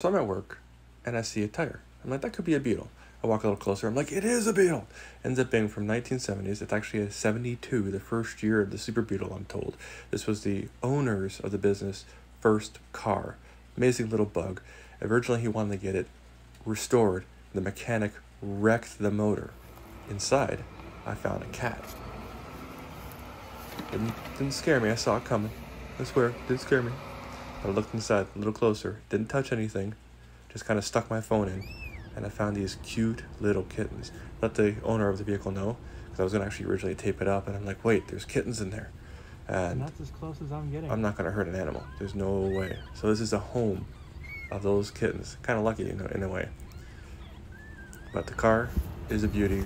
So I'm at work and I see a tire. I'm like, that could be a beetle. I walk a little closer. I'm like, it is a beetle. Ends up being from 1970s. It's actually a 72, the first year of the Super Beetle, I'm told. This was the owners of the business' first car. Amazing little bug. Originally, he wanted to get it restored. The mechanic wrecked the motor. Inside, I found a cat. Didn't, didn't scare me. I saw it coming. I swear, didn't scare me. I looked inside a little closer, didn't touch anything, just kind of stuck my phone in, and I found these cute little kittens. Let the owner of the vehicle know, because I was going to actually originally tape it up, and I'm like, wait, there's kittens in there. And, that's as close as I'm getting. I'm not going to hurt an animal. There's no way. So this is a home of those kittens. Kind of lucky, you know, in a way. But the car is a beauty.